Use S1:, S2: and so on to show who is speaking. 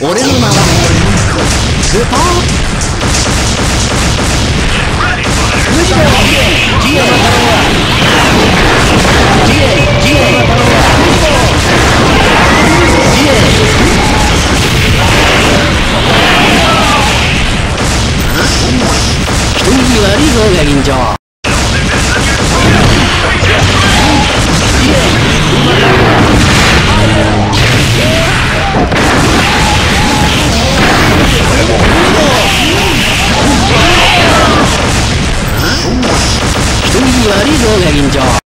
S1: 俺の名はルパー無事だギエギエギエギエ
S2: ギエ人に悪いぞが臨場
S1: 悪いぞガキンチョ